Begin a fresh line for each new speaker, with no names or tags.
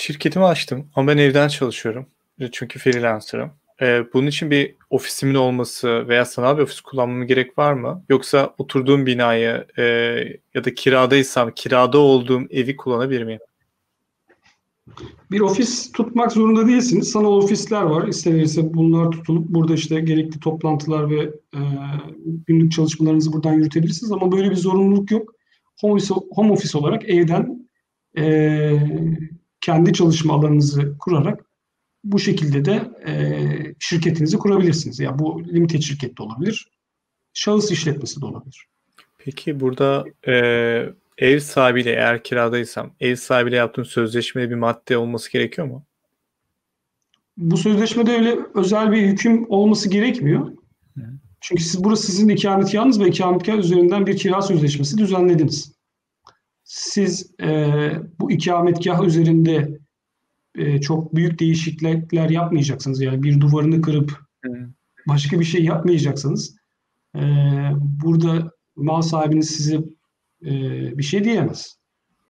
Şirketimi açtım ama ben evden çalışıyorum. Çünkü freelancer'ım. Ee, bunun için bir ofisimin olması veya sanal bir ofis kullanmama gerek var mı? Yoksa oturduğum binayı e, ya da kiradaysam kirada olduğum evi kullanabilir miyim?
Bir ofis tutmak zorunda değilsiniz. Sanal ofisler var. İstenirse bunlar tutulup burada işte gerekli toplantılar ve e, günlük çalışmalarınızı buradan yürütebilirsiniz. Ama böyle bir zorunluluk yok. Home office, home office olarak evden e, kendi çalışma alanınızı kurarak bu şekilde de e, şirketinizi kurabilirsiniz. Ya yani bu limited şirket de olabilir. Şahıs işletmesi de olabilir.
Peki burada e, ev sahibiyle eğer kiradaysam ev sahibiyle yaptığım sözleşmede bir madde olması gerekiyor mu?
Bu sözleşmede öyle özel bir hüküm olması gerekmiyor. Hı. Çünkü siz burası sizin ikametgahınız ve ikametgah üzerinden bir kira sözleşmesi düzenlediniz. Siz e, bu ikametgah üzerinde e, çok büyük değişiklikler yapmayacaksınız. Yani bir duvarını kırıp başka bir şey yapmayacaksınız. E, burada mal sahibiniz size e, bir şey diyemez.